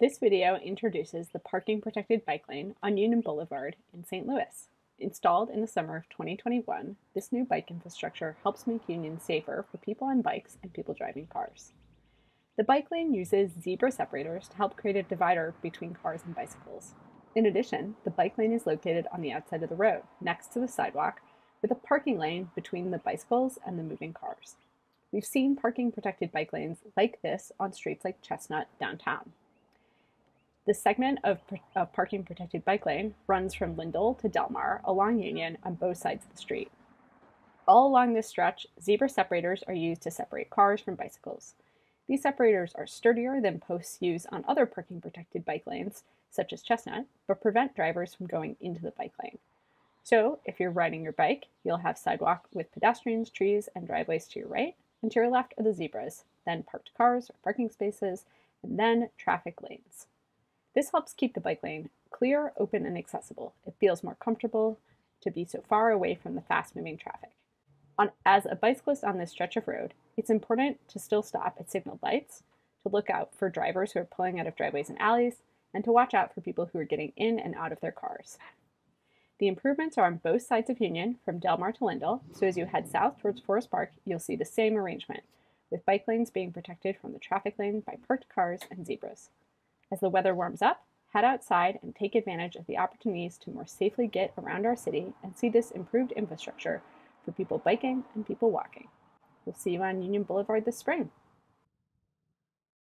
This video introduces the parking protected bike lane on Union Boulevard in St. Louis. Installed in the summer of 2021, this new bike infrastructure helps make Union safer for people on bikes and people driving cars. The bike lane uses zebra separators to help create a divider between cars and bicycles. In addition, the bike lane is located on the outside of the road, next to the sidewalk, with a parking lane between the bicycles and the moving cars. We've seen parking protected bike lanes like this on streets like Chestnut downtown. The segment of, of, parking protected bike lane runs from Lindell to Delmar along Union on both sides of the street. All along this stretch, zebra separators are used to separate cars from bicycles. These separators are sturdier than posts used on other parking protected bike lanes, such as Chestnut, but prevent drivers from going into the bike lane. So, if you're riding your bike, you'll have sidewalk with pedestrians, trees, and driveways to your right, and to your left are the zebras, then parked cars or parking spaces, and then traffic lanes. This helps keep the bike lane clear, open, and accessible. It feels more comfortable to be so far away from the fast moving traffic. On, as a bicyclist on this stretch of road, it's important to still stop at signal lights, to look out for drivers who are pulling out of driveways and alleys, and to watch out for people who are getting in and out of their cars. The improvements are on both sides of Union, from Delmar to Lindell, so as you head south towards Forest Park, you'll see the same arrangement, with bike lanes being protected from the traffic lane by parked cars and zebras. As the weather warms up, head outside and take advantage of the opportunities to more safely get around our city and see this improved infrastructure for people biking and people walking. We'll see you on Union Boulevard this spring.